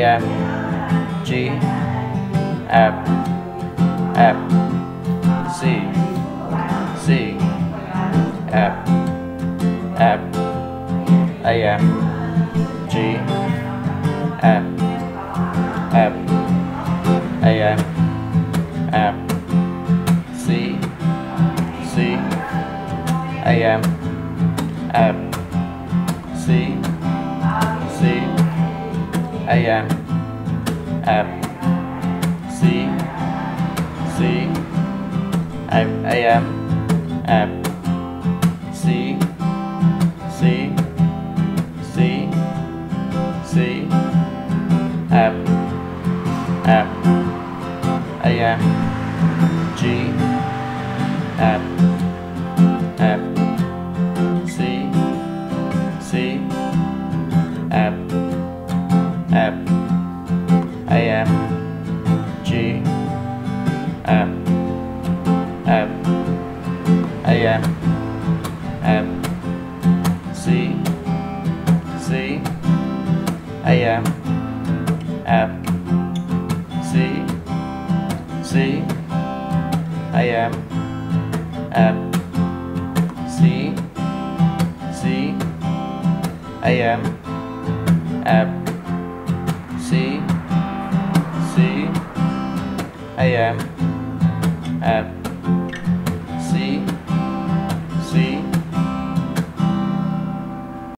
AM G F F C C F F AM G F F AM F C C AM F C C AM F um, C C F AM F C C C C F F AM G F F AM G F F AM F C C AM F C C AM F C C AM F C A M M